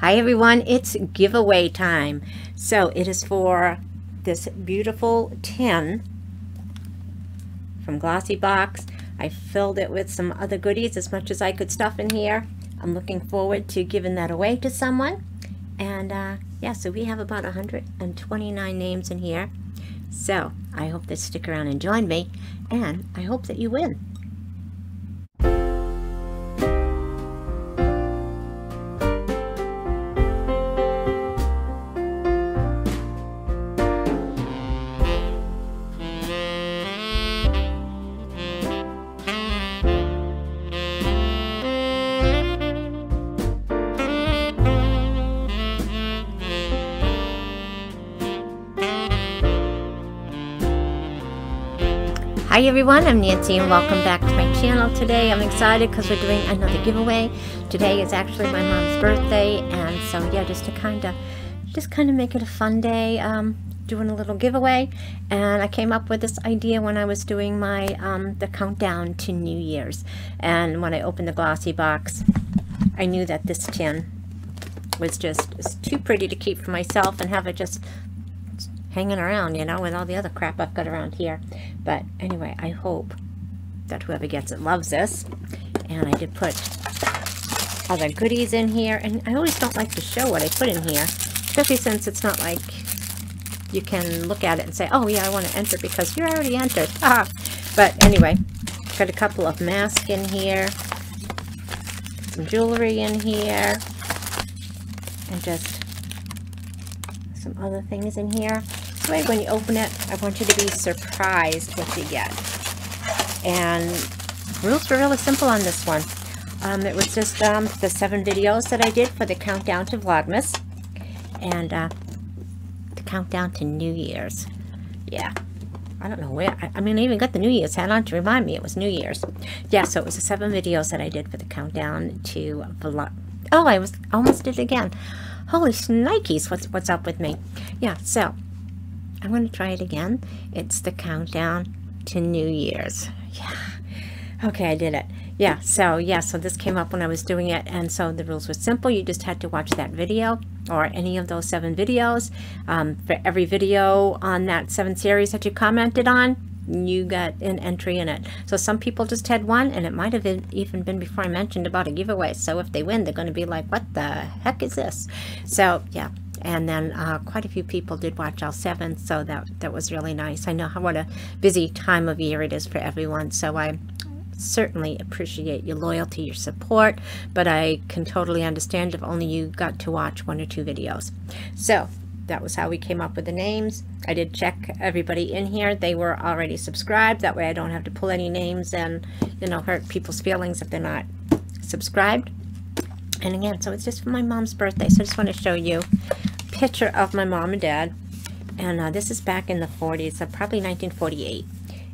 Hi everyone, it's giveaway time. So it is for this beautiful tin from Glossy Box. I filled it with some other goodies as much as I could stuff in here. I'm looking forward to giving that away to someone. And uh, yeah, so we have about 129 names in here. So I hope that stick around and join me. And I hope that you win. Hi everyone, I'm Nancy and welcome back to my channel today. I'm excited because we're doing another giveaway. Today is actually my mom's birthday and so yeah, just to kind of just kind of make it a fun day, um, doing a little giveaway. And I came up with this idea when I was doing my um, the countdown to New Year's. And when I opened the glossy box, I knew that this tin was just too pretty to keep for myself and have it just hanging around, you know, with all the other crap I've got around here. But anyway, I hope that whoever gets it loves this. And I did put other goodies in here. And I always don't like to show what I put in here, especially since it's not like you can look at it and say, oh yeah, I want to enter because you're already entered. Ah. But anyway, got a couple of masks in here, some jewelry in here, and just some other things in here way when you open it, I want you to be surprised what you get. And rules were really simple on this one. Um, it was just um, the seven videos that I did for the countdown to Vlogmas. And uh, the countdown to New Year's. Yeah. I don't know where. I, I, mean, I even got the New Year's hat on to remind me it was New Year's. Yeah, so it was the seven videos that I did for the countdown to Vlog. Oh, I was almost did it again. Holy snikes, what's, what's up with me? Yeah, so I'm going to try it again. It's the countdown to New Year's. Yeah. Okay, I did it. Yeah, so yeah, so this came up when I was doing it, and so the rules were simple. You just had to watch that video or any of those seven videos. Um, for every video on that seven series that you commented on, you got an entry in it. So some people just had one, and it might have been, even been before I mentioned about a giveaway. So if they win, they're going to be like, what the heck is this? So yeah, and then uh, quite a few people did watch all seven, so that that was really nice. I know how what a busy time of year it is for everyone, so I certainly appreciate your loyalty, your support, but I can totally understand if only you got to watch one or two videos. So that was how we came up with the names. I did check everybody in here. They were already subscribed. That way I don't have to pull any names and, you know, hurt people's feelings if they're not subscribed. And again, so it's just for my mom's birthday. So I just want to show you a picture of my mom and dad. And uh, this is back in the 40s, uh, probably 1948.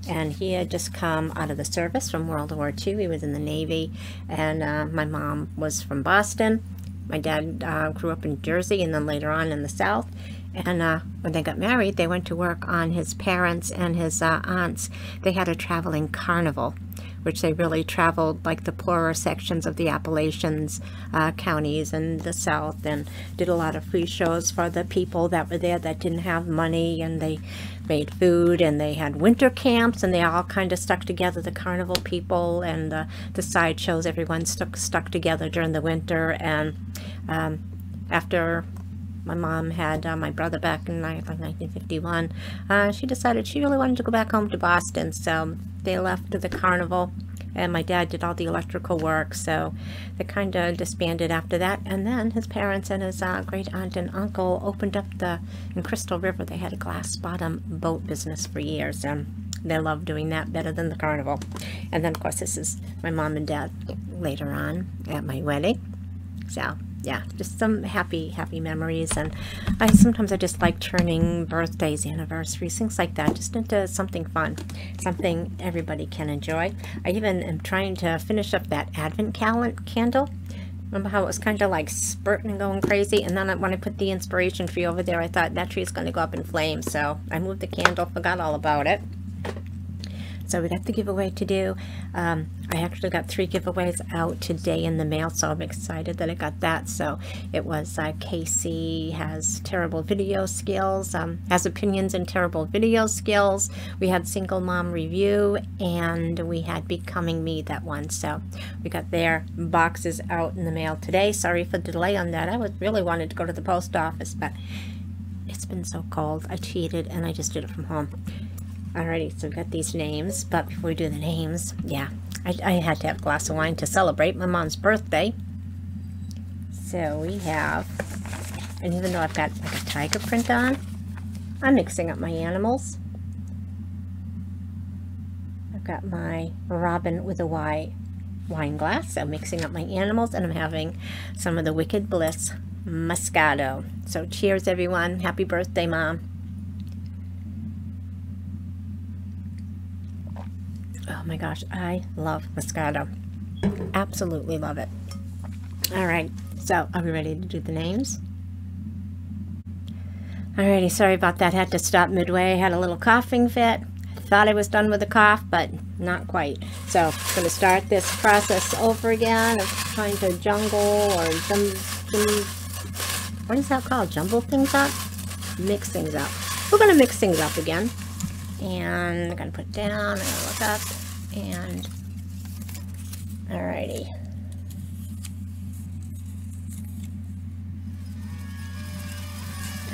And he had just come out of the service from World War II. He was in the Navy. And uh, my mom was from Boston. My dad uh, grew up in Jersey and then later on in the South. And uh, when they got married, they went to work on his parents and his uh, aunts. They had a traveling carnival which they really traveled like the poorer sections of the Appalachians uh, counties and the South and did a lot of free shows for the people that were there that didn't have money and they made food and they had winter camps and they all kind of stuck together, the carnival people and the, the side shows, everyone stuck, stuck together during the winter and um, after my mom had uh, my brother back in like 1951, uh, she decided she really wanted to go back home to Boston. So they left the carnival and my dad did all the electrical work. So they kind of disbanded after that. And then his parents and his uh, great aunt and uncle opened up the, in Crystal River, they had a glass bottom boat business for years. And they loved doing that better than the carnival. And then, of course, this is my mom and dad later on at my wedding. So yeah, just some happy, happy memories. And I sometimes I just like turning birthdays, anniversaries, things like that, just into something fun, something everybody can enjoy. I even am trying to finish up that Advent candle. Remember how it was kind of like spurting and going crazy? And then I when I put the inspiration tree over there, I thought that tree is going to go up in flames. So I moved the candle, forgot all about it. So we got the giveaway to do. Um, I actually got three giveaways out today in the mail, so I'm excited that I got that. So it was uh, Casey has terrible video skills, um, has opinions and terrible video skills. We had single mom review, and we had becoming me that one. So we got their boxes out in the mail today. Sorry for the delay on that. I was really wanted to go to the post office, but it's been so cold. I cheated and I just did it from home. Alrighty, so we've got these names, but before we do the names, yeah, I, I had to have a glass of wine to celebrate my mom's birthday. So we have, and even though I've got like a tiger print on, I'm mixing up my animals. I've got my robin with a Y wine glass, so mixing up my animals, and I'm having some of the Wicked Bliss Moscato. So cheers, everyone. Happy birthday, Mom. Oh my gosh, I love Moscato. Absolutely love it. All right, so are we ready to do the names? Alrighty, sorry about that. Had to stop midway. Had a little coughing fit. Thought I was done with the cough, but not quite. So I'm going to start this process over again of trying to jungle or jum, jum, what is that called? Jumble things up? Mix things up. We're going to mix things up again. And I'm going to put down and look up. And, alrighty.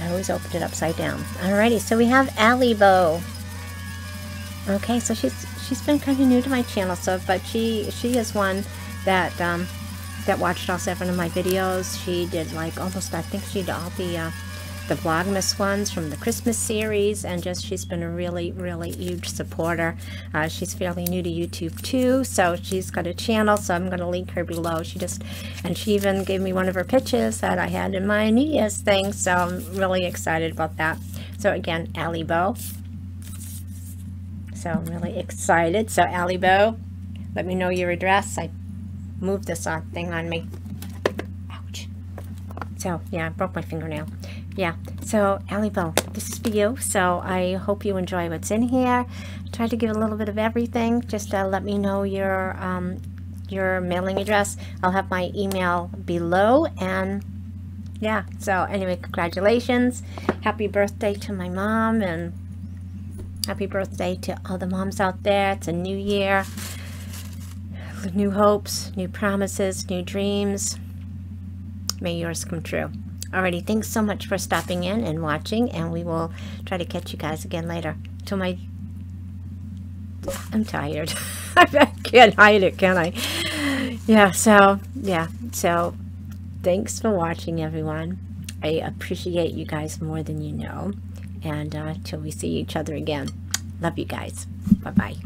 I always opened it upside down. Alrighty, so we have Allie Bow. Okay, so she's she's been kind of new to my channel, so but she she is one that um, that watched all seven of my videos. She did like almost, I think she did all the uh, the Vlogmas ones from the Christmas series, and just she's been a really, really huge supporter. Uh, she's fairly new to YouTube too, so she's got a channel, so I'm going to link her below. She just, and she even gave me one of her pitches that I had in my New Year's thing, so I'm really excited about that. So again, Allie Bow. So I'm really excited. So Allie Bow, let me know your address. I moved this on thing on me. Ouch. So, yeah, I broke my fingernail. Yeah, so Allie Bell, this is for you. So I hope you enjoy what's in here. Try to give a little bit of everything. Just uh, let me know your um, your mailing address. I'll have my email below. And yeah, so anyway, congratulations. Happy birthday to my mom. And happy birthday to all the moms out there. It's a new year new hopes, new promises, new dreams. May yours come true. Alrighty, thanks so much for stopping in and watching, and we will try to catch you guys again later. Till my... I'm tired. I can't hide it, can I? Yeah, so, yeah, so thanks for watching, everyone. I appreciate you guys more than you know. And uh, till we see each other again. Love you guys. Bye-bye.